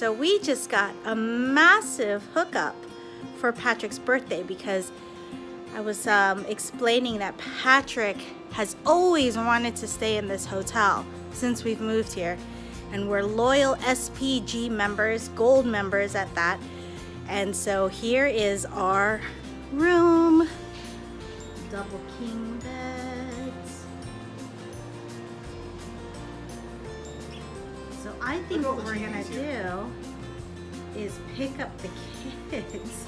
So we just got a massive hookup for Patrick's birthday because I was um, explaining that Patrick has always wanted to stay in this hotel since we've moved here. And we're loyal SPG members, gold members at that. And so here is our room. Double king beds. So I think what we're gonna do pick up the kids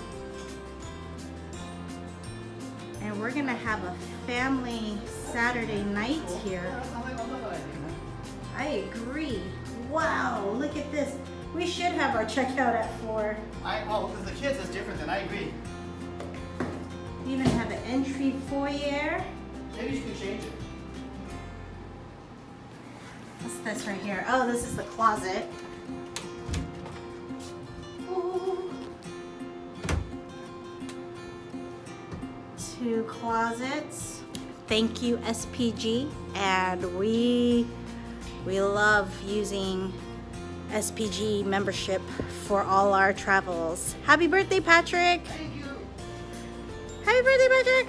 and we're gonna have a family Saturday night here. I agree. Wow, look at this. We should have our checkout at four. I oh, because the kids is different. than I agree. We even have an entry foyer. Maybe you can change it. What's this right here? Oh, this is the closet. Two closets. Thank you SPG and we we love using SPG membership for all our travels. Happy birthday Patrick! Thank you. Happy birthday Patrick!